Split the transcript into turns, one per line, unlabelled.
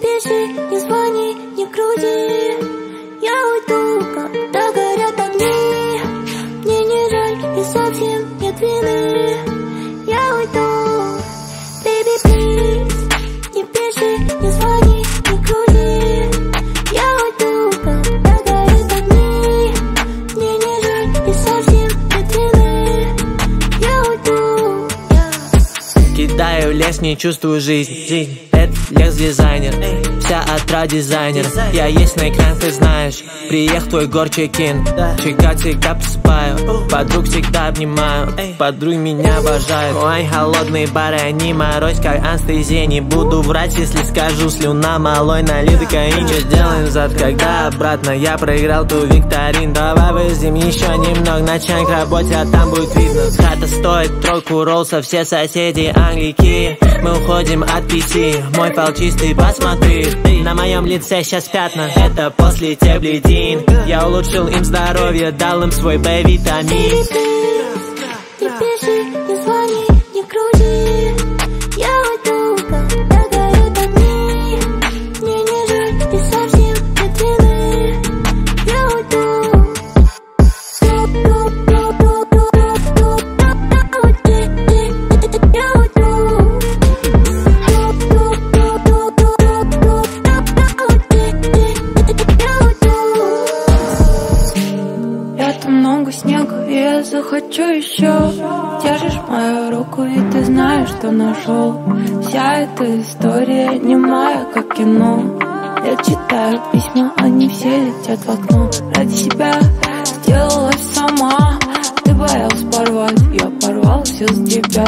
пиши, не звони, не крути Я уйду, когда горят огни. Мне не жаль и совсем нет вины. Я уйду, baby, please. Не пиши, не звони, не крути Я уйду, когда горят огни. Мне не жаль и совсем нет вины. Я уйду, я
Кидаю лес, не чувствую жизнь, Лекс дизайнер, вся отра дизайнер. Я есть на экран, ты знаешь. Приехал твой горчекин Чекать всегда посыпаю Подруг всегда обнимаю. Подруги меня обожают Ой, холодные бары, они морозь как анестезия. Не буду врать, если скажу Слюна малой, налита каин Что сделаем зад, когда обратно. Я проиграл ту викторин Давай выйдем еще немного Начнем к работе, а там будет видно стоит тройку роллса Все соседи англики. Мы уходим от пяти. Мой фал чистый, посмотри. На моем лице сейчас пятна. Это после теблидин Я улучшил им здоровье Дал им свой Б-витамин.
Пиши,
много снега, и я захочу еще Держишь мою руку, и ты знаешь, что нашел Вся эта история не моя, как кино. Я читаю письма, они все летят в окно. Ради себя сделалась сама Ты боялась порвать, я порвал все с тебя